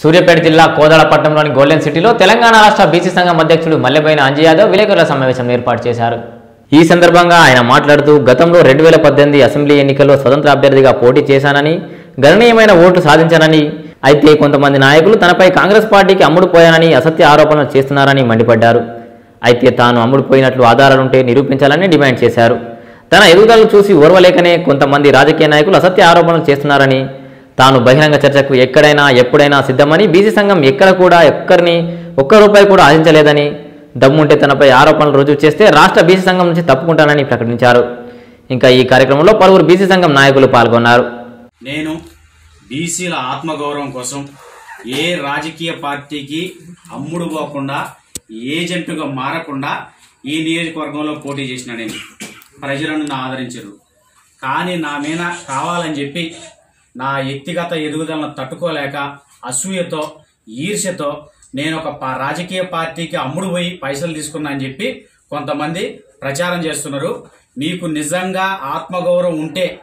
సూర్యాపేట జిల్లా కోదాడపట్నంలోని గోల్డెన్ సిటీలో తెలంగాణ రాష్ట్ర బీసీ సంఘం అధ్యక్షుడు మల్లెబైన అంజయ్ యాదవ్ విలేకరుల సమావేశం ఏర్పాటు చేశారు. ఈ సందర్భంగా ఆయన మాట్లాడుతూ గతంలో రెండు వేల పద్దెనిమిది అసెంబ్లీ ఎన్నికల్లో స్వతంత్ర అభ్యర్థిగా పోటీ చేశానని గణనీయమైన ఓట్లు సాధించానని అయితే కొంతమంది నాయకులు తనపై కాంగ్రెస్ పార్టీకి అమ్ముడుపోయానని అసత్య ఆరోపణలు చేస్తున్నారని మండిపడ్డారు. అయితే తాను అమ్ముడుపోయినట్లు ఆధారాలుంటే నిరూపించాలని డిమాండ్ చేశారు. తన ఎదుగుదలను చూసి ఓర్వలేకనే కొంతమంది రాజకీయ నాయకులు అసత్య ఆరోపణలు చేస్తున్నారని తాను బహిరంగ చర్చకు ఎక్కడైనా ఎప్పుడైనా సిద్ధమని బీసీ సంఘం ఎక్కడ కూడా ఎక్కరిని ఒక్క రూపాయి కూడా ఆశించలేదని దమ్ముంటే తనపై ఆరోపణలు రుజువు చేస్తే రాష్ట్ర బీసీ సంఘం నుంచి తప్పుకుంటానని ప్రకటించారు. ఇంకా ఈ కార్యక్రమంలో పలువురు బీసీ సంఘం నాయకులు పాల్గొన్నారు. నేను బీసీల ఆత్మగౌరవం కోసం ఏ రాజకీయ పార్టీకి అమ్ముడు పోకుండా ఏజెంటుగా మారకుండా ఈ నియోజకవర్గంలో పోటీ చేసిన నేను. ప్రజలను నన్ను ఆదరించారు. కానీ నా మీద కావాలని చెప్పి నా వ్యక్తిగత ఎదుగుదలను తట్టుకోలేక అసూయతో ఈర్ష్యతో నేను ఒక రాజకీయ పార్టీకి అమ్ముడు పోయి పైసలు తీసుకున్నా అని చెప్పి కొంతమంది ప్రచారం చేస్తున్నారు. మీకు నిజంగా ఆత్మగౌరవం ఉంటే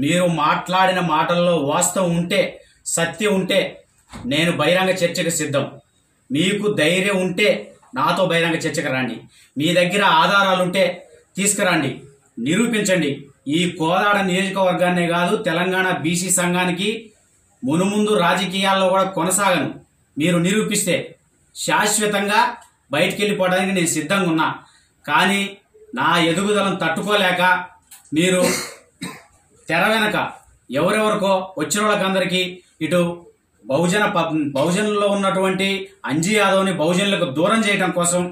మీరు మాట్లాడిన మాటల్లో వాస్తవం ఉంటే సత్యం ఉంటే నేను బహిరంగ చర్చకు సిద్ధం. మీకు ధైర్యం ఉంటే నాతో బహిరంగ చర్చకు రండి. మీ దగ్గర ఆధారాలుంటే తీసుకురండి. నిరూపించండి. ఈ కోదాడ నియోజకవర్గాన్నే కాదు తెలంగాణ బీసీ సంఘానికి మునుముందు రాజకీయాల్లో కూడా కొనసాగను. మీరు నిరూపిస్తే శాశ్వతంగా బయటికి వెళ్ళిపోవడానికి నేను సిద్ధంగా ఉన్నా. కానీ నా ఎదుగుదలను తట్టుకోలేక మీరు తెర వెనక ఎవరెవరికో వచ్చిన వాళ్ళకందరికీ ఇటు బహుజన బహుజనుల్లో ఉన్నటువంటి అంజీ యాదవ్ని బహుజనులకు దూరం చేయడం కోసం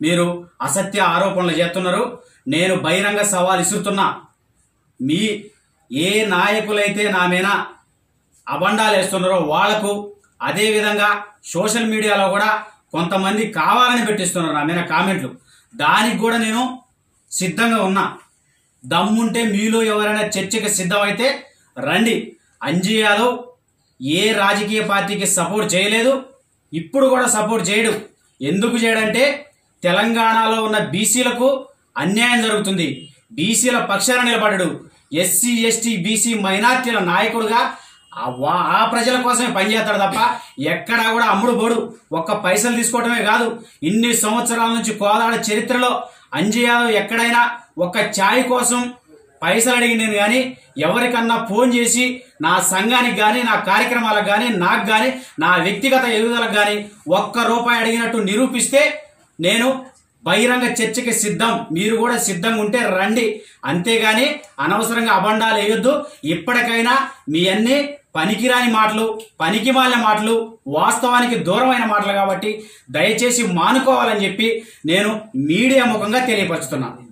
మీరు అసత్య ఆరోపణలు చేస్తున్నారు. నేను బహిరంగ సవాల్ ఇస్తున్నా మీ ఏ నాయకులైతే నా మీద అబండాలు వేస్తున్నారో వాళ్ళకు అదేవిధంగా సోషల్ మీడియాలో కూడా కొంతమంది కావాలని పెట్టిస్తున్నారు నా మీద కామెంట్లు. దానికి కూడా నేను సిద్ధంగా ఉన్నా. దమ్ముంటే మీలో ఎవరైనా చర్చకి సిద్ధమైతే రండి. అంజీ యాదవ్ ఏ రాజకీయ పార్టీకి సపోర్ట్ చేయలేదు. ఇప్పుడు కూడా సపోర్ట్ చేయడు. ఎందుకు చేయడంటే తెలంగాణలో ఉన్న బీసీలకు అన్యాయం జరుగుతుంది. బీసీల పక్షాన నిలబడడు ఎస్సీ ఎస్టీ బీసీ మైనార్టీల నాయకుడుగా ఆ ప్రజల కోసమే పనిచేస్తాడు తప్ప ఎక్కడా కూడా అమ్ముడు పోడు ఒక్క పైసలు తీసుకోవటమే కాదు. ఇన్ని సంవత్సరాల నుంచి కోదాడ చరిత్రలో అంజీ ఎక్కడైనా ఒక్క ఛాయ్ కోసం పైసలు అడిగి నేను కానీ ఎవరికన్నా ఫోన్ చేసి నా సంఘానికి కానీ నా కార్యక్రమాలకు కానీ నాకు కానీ నా వ్యక్తిగత ఎదుగుదలకు కానీ ఒక్క రూపాయి అడిగినట్టు నిరూపిస్తే నేను బహిరంగ చర్చకి సిద్ధం. మీరు కూడా సిద్ధంగా ఉంటే రండి. అంతేగాని అనవసరంగా అబండాలు వేయొద్దు. ఇప్పటికైనా మీ అన్ని పనికిరాని మాటలు పనికి మాటలు వాస్తవానికి దూరమైన మాటలు కాబట్టి దయచేసి మానుకోవాలని చెప్పి నేను మీడియా ముఖంగా తెలియపరుచుతున్నాను.